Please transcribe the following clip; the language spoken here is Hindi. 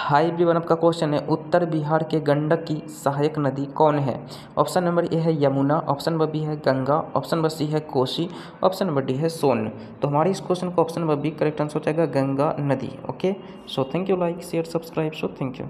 हाई एवरीवन, आपका क्वेश्चन है, उत्तर बिहार के गंडक की सहायक नदी कौन है? ऑप्शन नंबर ए है यमुना ऑप्शन नंबर बी है गंगा ऑप्शन नंबर सी है कोसी ऑप्शन नंबर डी है सोन। तो हमारे इस क्वेश्चन को option number B correct answer हो जाएगा गंगा नदी okay so thank you like share subscribe so thank you